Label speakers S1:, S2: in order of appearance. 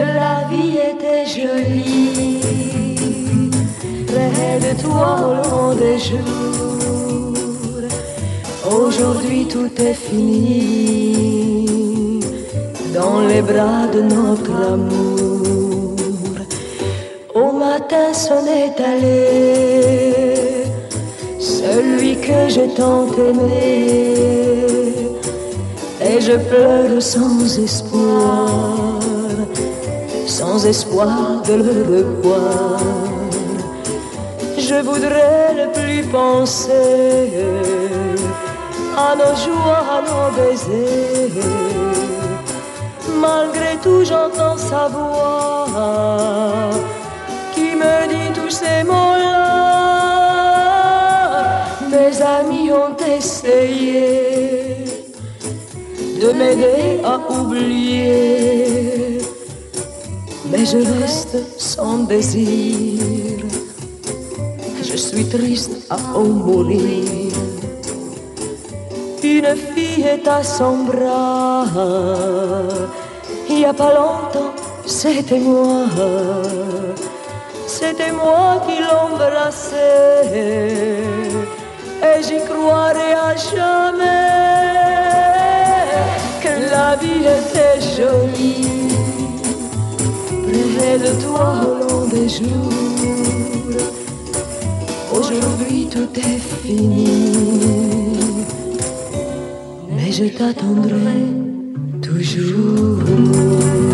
S1: était jolie. Près de toi au long des jours. Aujourd'hui tout est fini. Dans les bras de notre amour. Au matin sonnait allé celui que je tant aimé. Et je pleure sans espoir, sans espoir de le revoir. Je voudrais ne plus penser à nos joies, à nos baisers. Malgré tout, j'entends sa voix qui me dit tous ces mots-là. Mes amis ont essayé de m'aider à oublier, mais je reste sans désir. Je suis triste à en mourir. Une fille est à son bras. Il n'y a pas longtemps, c'était moi. C'était moi qui l'embrassais. Et j'y croirai à jamais que la vie était jolie. Toi au long jours. Aujourd'hui tout est fini. Mais je t'attendrai toujours.